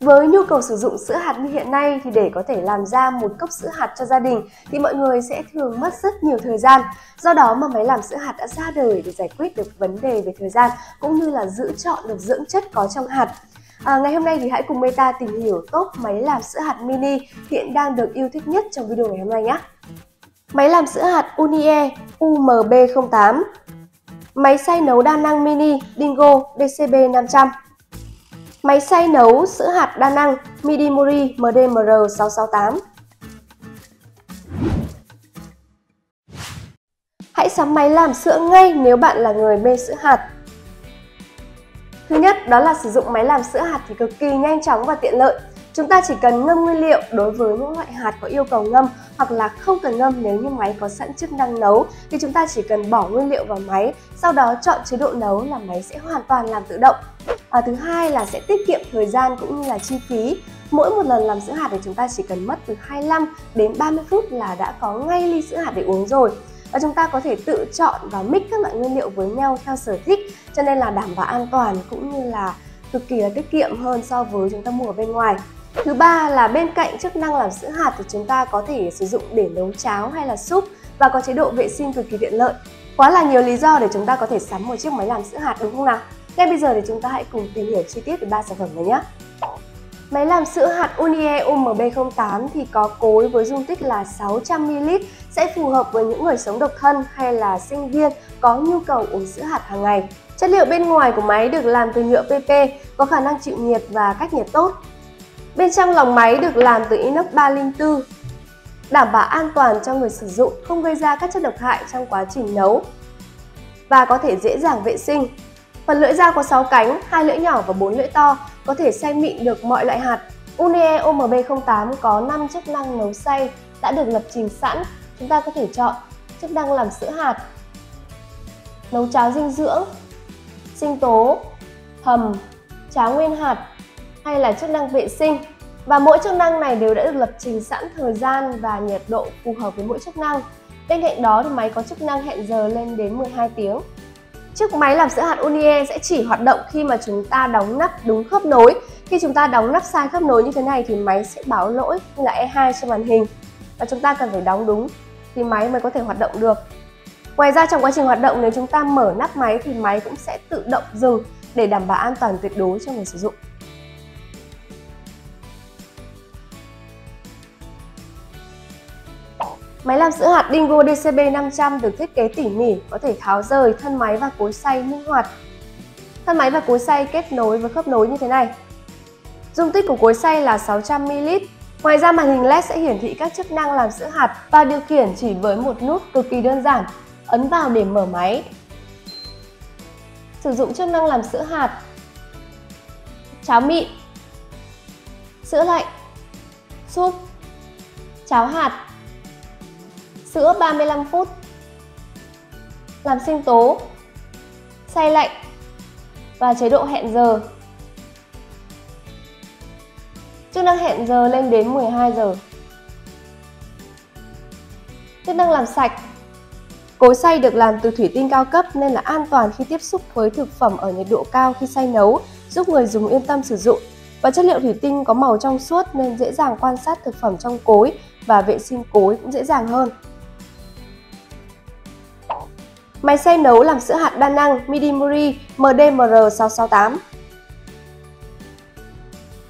Với nhu cầu sử dụng sữa hạt như hiện nay thì để có thể làm ra một cốc sữa hạt cho gia đình thì mọi người sẽ thường mất rất nhiều thời gian. Do đó mà máy làm sữa hạt đã ra đời để giải quyết được vấn đề về thời gian cũng như là giữ chọn được dưỡng chất có trong hạt. À, ngày hôm nay thì hãy cùng Meta tìm hiểu top máy làm sữa hạt mini hiện đang được yêu thích nhất trong video ngày hôm nay nhé. Máy làm sữa hạt Unie UMB08 Máy xay nấu đa năng mini Dingo DCB500 Máy xay nấu sữa hạt đa năng Midimori MDMR668 Hãy sắm máy làm sữa ngay nếu bạn là người mê sữa hạt. Thứ nhất, đó là sử dụng máy làm sữa hạt thì cực kỳ nhanh chóng và tiện lợi. Chúng ta chỉ cần ngâm nguyên liệu đối với những loại hạt có yêu cầu ngâm hoặc là không cần ngâm nếu như máy có sẵn chức năng nấu thì chúng ta chỉ cần bỏ nguyên liệu vào máy, sau đó chọn chế độ nấu là máy sẽ hoàn toàn làm tự động. À, thứ hai là sẽ tiết kiệm thời gian cũng như là chi phí. Mỗi một lần làm sữa hạt thì chúng ta chỉ cần mất từ 25 đến 30 phút là đã có ngay ly sữa hạt để uống rồi và chúng ta có thể tự chọn và mix các loại nguyên liệu với nhau theo sở thích cho nên là đảm bảo an toàn cũng như là cực kỳ là tiết kiệm hơn so với chúng ta mua ở bên ngoài Thứ ba là bên cạnh chức năng làm sữa hạt thì chúng ta có thể sử dụng để nấu cháo hay là súp và có chế độ vệ sinh cực kỳ tiện lợi. Quá là nhiều lý do để chúng ta có thể sắm một chiếc máy làm sữa hạt đúng không nào? Ngay bây giờ thì chúng ta hãy cùng tìm hiểu chi tiết về ba sản phẩm này nhé. Máy làm sữa hạt Unie UMB08 thì có cối với dung tích là 600ml sẽ phù hợp với những người sống độc thân hay là sinh viên có nhu cầu uống sữa hạt hàng ngày. Chất liệu bên ngoài của máy được làm từ nhựa PP, có khả năng chịu nhiệt và cách nhiệt tốt. Bên trong lòng máy được làm từ inox 304, đảm bảo an toàn cho người sử dụng, không gây ra các chất độc hại trong quá trình nấu và có thể dễ dàng vệ sinh. Phần lưỡi dao có 6 cánh, hai lưỡi nhỏ và 4 lưỡi to, có thể xay mịn được mọi loại hạt. Unie OMB08 có 5 chức năng nấu xay đã được lập trình sẵn. Chúng ta có thể chọn chức năng làm sữa hạt, nấu cháo dinh dưỡng, sinh tố, hầm, cháo nguyên hạt hay là chức năng vệ sinh. Và mỗi chức năng này đều đã được lập trình sẵn thời gian và nhiệt độ phù hợp với mỗi chức năng. Bên cạnh đó thì máy có chức năng hẹn giờ lên đến 12 tiếng. Chiếc máy làm sữa hạt Unie sẽ chỉ hoạt động khi mà chúng ta đóng nắp đúng khớp nối. Khi chúng ta đóng nắp sai khớp nối như thế này thì máy sẽ báo lỗi như là E2 trên màn hình. Và chúng ta cần phải đóng đúng thì máy mới có thể hoạt động được. Ngoài ra trong quá trình hoạt động, nếu chúng ta mở nắp máy thì máy cũng sẽ tự động dừng để đảm bảo an toàn tuyệt đối cho người sử dụng. Máy làm sữa hạt Dingo DCB500 được thiết kế tỉ mỉ, có thể tháo rời thân máy và cối xay linh hoạt. Thân máy và cối xay kết nối với khớp nối như thế này. Dung tích của cối xay là 600ml. Ngoài ra màn hình LED sẽ hiển thị các chức năng làm sữa hạt và điều khiển chỉ với một nút cực kỳ đơn giản, ấn vào để mở máy. Sử dụng chức năng làm sữa hạt, cháo mịn, sữa lạnh, súp, cháo hạt sữa 35 phút. Làm sinh tố. Xay lạnh. Và chế độ hẹn giờ. Chức năng hẹn giờ lên đến 12 giờ. Chức năng làm sạch. Cối xay được làm từ thủy tinh cao cấp nên là an toàn khi tiếp xúc với thực phẩm ở nhiệt độ cao khi xay nấu, giúp người dùng yên tâm sử dụng. Và chất liệu thủy tinh có màu trong suốt nên dễ dàng quan sát thực phẩm trong cối và vệ sinh cối cũng dễ dàng hơn. Máy xay nấu làm sữa hạt đa năng Midimuri MDMR668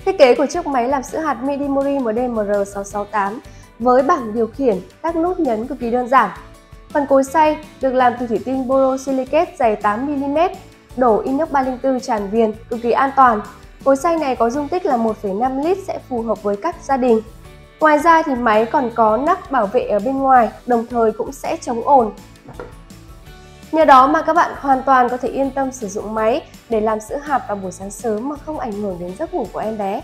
Thiết kế của chiếc máy làm sữa hạt Midimuri MDMR668 với bảng điều khiển các nút nhấn cực kỳ đơn giản. Phần cối xay được làm từ thủy tinh borosilicate dày 8mm, đổ inox 304 tràn viền, cực kỳ an toàn. Cối xay này có dung tích là 1,5 lít sẽ phù hợp với các gia đình. Ngoài ra thì máy còn có nắp bảo vệ ở bên ngoài, đồng thời cũng sẽ chống ồn, Nhờ đó mà các bạn hoàn toàn có thể yên tâm sử dụng máy để làm sữa hạt vào buổi sáng sớm mà không ảnh hưởng đến giấc ngủ của em bé.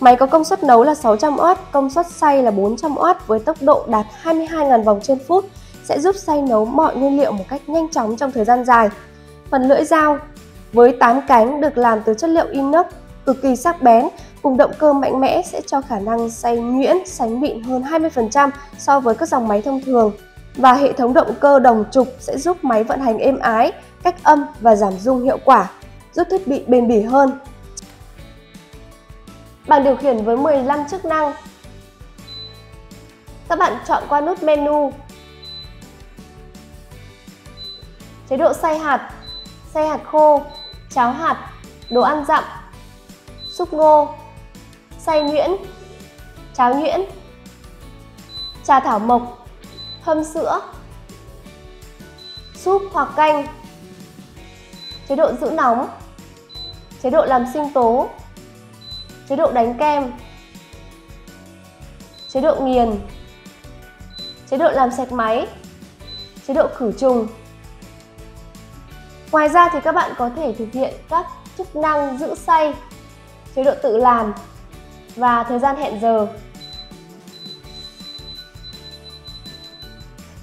Máy có công suất nấu là 600W, công suất xay là 400W với tốc độ đạt 22.000 vòng trên phút sẽ giúp xay nấu mọi nguyên liệu một cách nhanh chóng trong thời gian dài. Phần lưỡi dao với 8 cánh được làm từ chất liệu inox cực kỳ sắc bén cùng động cơ mạnh mẽ sẽ cho khả năng xay nhuyễn, sánh mịn hơn 20% so với các dòng máy thông thường và hệ thống động cơ đồng trục sẽ giúp máy vận hành êm ái, cách âm và giảm rung hiệu quả, giúp thiết bị bền bỉ hơn. Bảng điều khiển với 15 chức năng. Các bạn chọn qua nút menu. Chế độ xay hạt, xay hạt khô, cháo hạt, đồ ăn dặm, xúc ngô, xay nhuyễn, cháo nhuyễn, trà thảo mộc, hâm sữa, súp hoặc canh, chế độ giữ nóng, chế độ làm sinh tố, chế độ đánh kem, chế độ nghiền, chế độ làm sạch máy, chế độ khử trùng. Ngoài ra thì các bạn có thể thực hiện các chức năng giữ say, chế độ tự làm và thời gian hẹn giờ.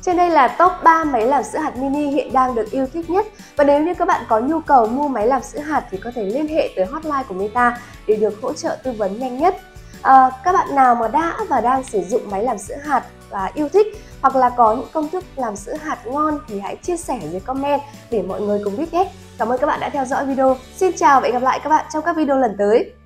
Trên đây là top 3 máy làm sữa hạt mini hiện đang được yêu thích nhất và nếu như các bạn có nhu cầu mua máy làm sữa hạt thì có thể liên hệ tới hotline của Meta để được hỗ trợ tư vấn nhanh nhất. À, các bạn nào mà đã và đang sử dụng máy làm sữa hạt và yêu thích hoặc là có những công thức làm sữa hạt ngon thì hãy chia sẻ dưới comment để mọi người cùng biết nhé. Cảm ơn các bạn đã theo dõi video. Xin chào và hẹn gặp lại các bạn trong các video lần tới.